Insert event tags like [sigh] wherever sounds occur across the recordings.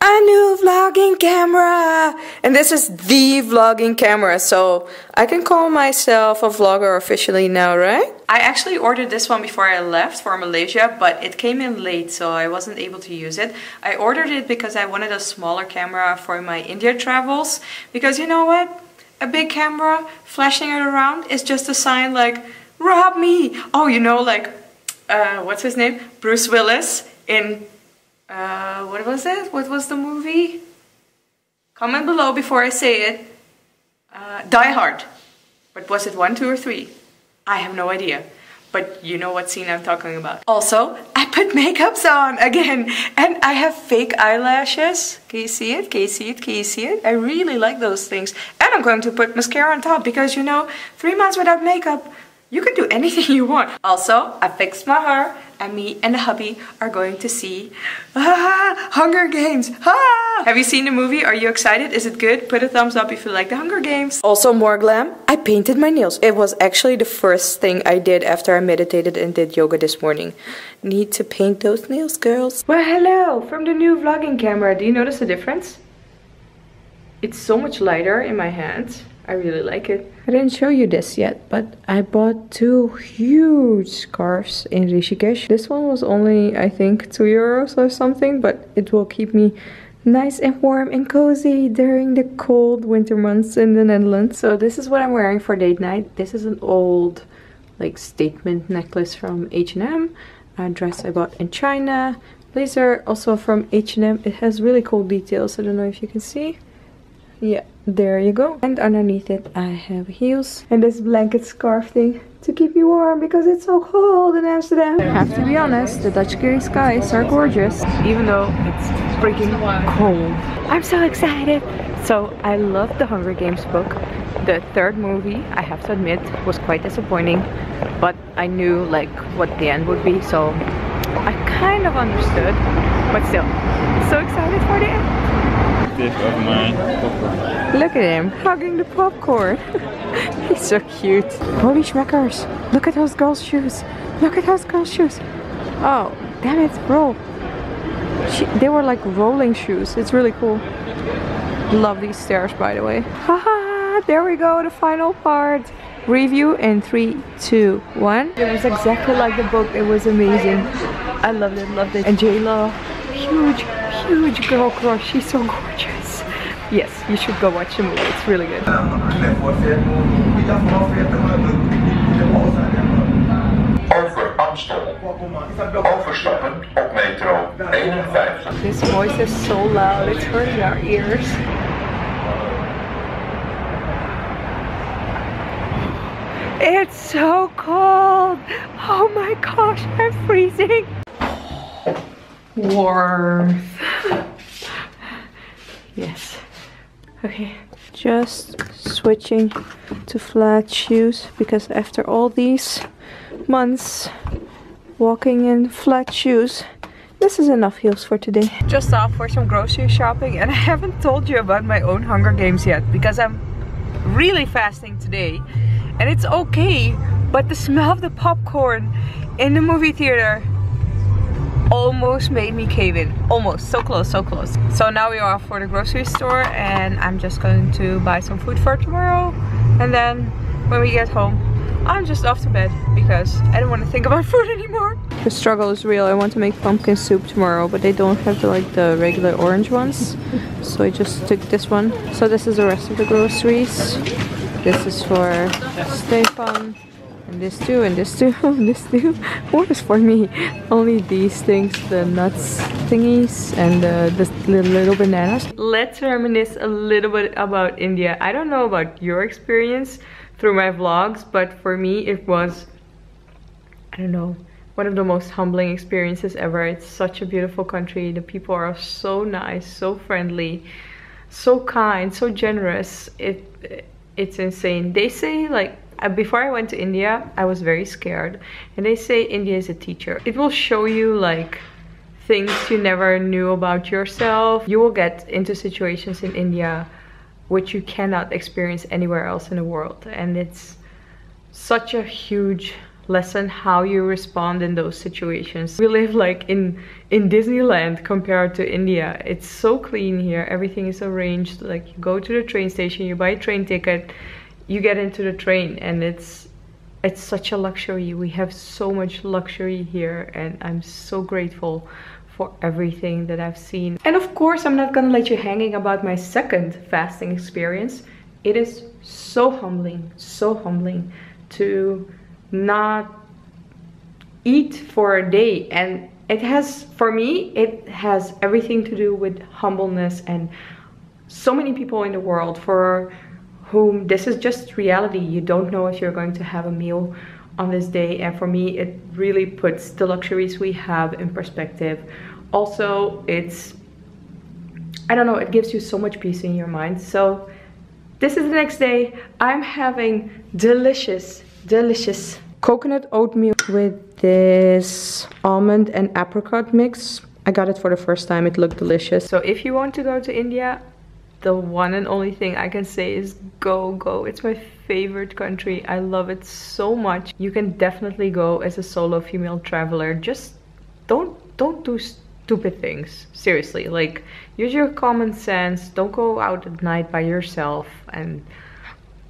a new vlogging camera. And this is the vlogging camera, so I can call myself a vlogger officially now, right? I actually ordered this one before I left for Malaysia, but it came in late, so I wasn't able to use it. I ordered it because I wanted a smaller camera for my India travels, because you know what? A big camera, flashing it around is just a sign like, rob me! Oh, you know, like, uh, what's his name? Bruce Willis in uh, what was it? What was the movie? Comment below before I say it. Uh, Die Hard. But was it one, two, or three? I have no idea. But you know what scene I'm talking about. Also, I put makeups on again. And I have fake eyelashes. Can you see it? Can you see it? Can you see it? I really like those things. And I'm going to put mascara on top because you know, three months without makeup, you can do anything [laughs] you want. Also, I fixed my hair and me and the hubby are going to see ah, [laughs] Hunger Games. Ah! [laughs] Have you seen the movie? Are you excited? Is it good? Put a thumbs up if you like the Hunger Games. Also more glam, I painted my nails. It was actually the first thing I did after I meditated and did yoga this morning. Need to paint those nails, girls. Well, hello from the new vlogging camera. Do you notice the difference? It's so much lighter in my hands. I really like it. I didn't show you this yet, but I bought two huge scarves in Rishikesh. This one was only, I think, 2 euros or something, but it will keep me nice and warm and cozy during the cold winter months in the Netherlands. So this is what I'm wearing for date night. This is an old like statement necklace from H&M. A dress I bought in China. Blazer also from H&M. It has really cool details. I don't know if you can see. Yeah, there you go. And underneath it I have heels and this blanket scarf thing to keep me warm because it's so cold in Amsterdam. I have to be honest, the Dutch gray skies are gorgeous even though it's freaking cold. I'm so excited. So I love the Hunger Games book. The third movie, I have to admit, was quite disappointing but I knew like what the end would be so I kind of understood but still so excited for the end of my popcorn. Look at him hugging the popcorn. [laughs] He's so cute. Holy schmeckers. Look at those girls' shoes. Look at those girls' shoes. Oh, damn it, bro. She, they were like rolling shoes. It's really cool. Love these stairs, by the way. [laughs] Haha, there we go, the final part. Review in three, two, one. It was exactly like the book. It was amazing. I loved it, loved it. And J-Law, huge huge girl crush. She's so gorgeous. Yes, you should go watch the movie. It's really good. Overamstel. Overstappen op metro 51. This voice is so loud, it's hurting our ears. It's so cold! Oh my gosh, I'm freezing! Warmth. yes. Okay. Just switching to flat shoes because after all these months walking in flat shoes, this is enough heels for today. Just off for some grocery shopping and [laughs] I haven't told you about my own Hunger Games yet because I'm really fasting today and it's okay but the smell of the popcorn in the movie theater almost made me cave in. Almost so close so close. So now we are for the grocery store and i'm just going to buy some food for tomorrow. And then when we get home i'm just off to bed because i don't want to think about [laughs] food anymore. The struggle is real. I want to make pumpkin soup tomorrow but they don't have the like the regular orange ones. So i just took this one. So this is the rest of the groceries. This is for Stefan and this too, and this too, [laughs] and this too. What is for me? Only these things, the nuts thingies and the, the little, little bananas. Let's reminisce a little bit about India. I don't know about your experience through my vlogs, but for me it was, I don't know, one of the most humbling experiences ever. It's such a beautiful country. The people are so nice, so friendly, so kind, so generous. It It's insane. They say like uh, Uh, before I went to India, I was very scared. And they say India is a teacher. It will show you like things you never knew about yourself. You will get into situations in India which you cannot experience anywhere else in the world. And it's such a huge lesson how you respond in those situations. We live like in in Disneyland compared to India. It's so clean here. Everything is arranged. Like you go to the train station, you buy a train ticket, you get into the train and it's it's such a luxury. We have so much luxury here and I'm so grateful for everything that I've seen. And of course, I'm not gonna let you hanging about my second fasting experience. It is so humbling, so humbling to not eat for a day and it has for me it has everything to do with humbleness and so many people in the world for whom this is just reality. You don't know if you're going to have a meal on this day. And for me it really puts the luxuries we have in perspective. Also it's i don't know it gives you so much peace in your mind. So this is the next day. I'm having delicious delicious coconut oatmeal with this almond and apricot mix. I got it for the first time, it looked delicious. So if you want to go to India, the one and only thing I can say is go, go. It's my favorite country. I love it so much. You can definitely go as a solo female traveler. Just don't, don't do stupid things. Seriously, like use your common sense. Don't go out at night by yourself and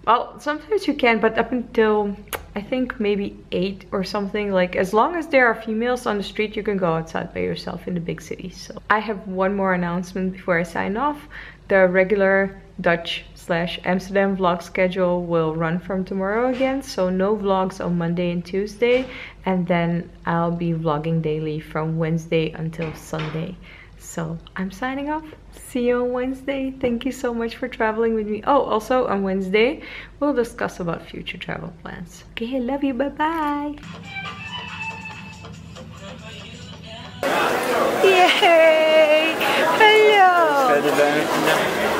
well, sometimes you can, but up until I think maybe eight or something. Like as long as there are females on the street, you can go outside by yourself in the big cities. So I have one more announcement before I sign off. The regular Dutch slash Amsterdam vlog schedule will run from tomorrow again. So no vlogs on Monday and Tuesday. And then I'll be vlogging daily from Wednesday until Sunday. So I'm signing off. See you on Wednesday. Thank you so much for traveling with me. Oh, also on Wednesday, we'll discuss about future travel plans. Okay, I love you. Bye-bye. Yay! rather than